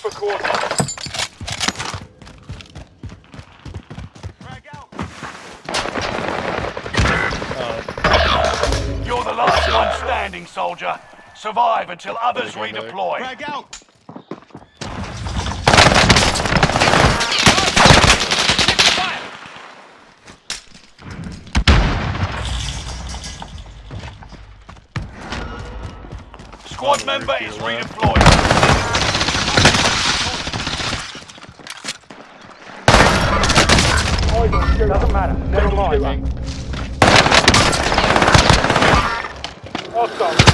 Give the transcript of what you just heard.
for coordinates. You're the last one standing, soldier. Survive until others redeploy. Frag out! Squad member Ricky, is redeployed. Doesn't matter. Never mind. Hostile.